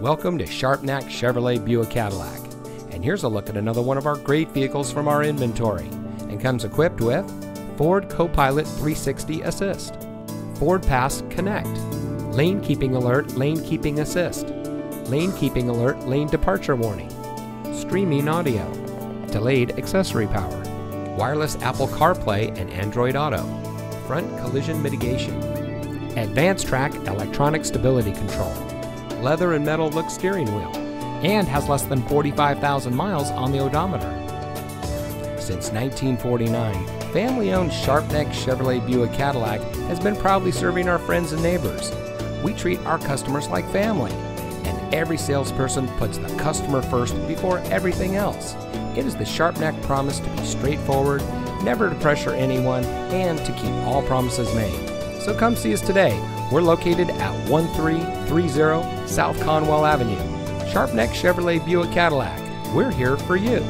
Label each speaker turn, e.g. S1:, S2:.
S1: Welcome to Sharpnack Chevrolet Buick Cadillac. And here's a look at another one of our great vehicles from our inventory. And comes equipped with Ford Copilot 360 Assist, Ford Pass Connect, Lane Keeping Alert, Lane Keeping Assist, Lane Keeping Alert, Lane Departure Warning, Streaming Audio, Delayed Accessory Power, Wireless Apple CarPlay and Android Auto, Front Collision Mitigation, AdvanceTrac Electronic Stability Control, leather and metal look steering wheel, and has less than 45,000 miles on the odometer. Since 1949, family owned Sharpnack Chevrolet Buick Cadillac has been proudly serving our friends and neighbors. We treat our customers like family, and every salesperson puts the customer first before everything else. It is the Sharpnack promise to be straightforward, never to pressure anyone, and to keep all promises made. So come see us today. We're located at 1330 South Conwell Avenue. Sharpnack Chevrolet Buick Cadillac. We're here for you.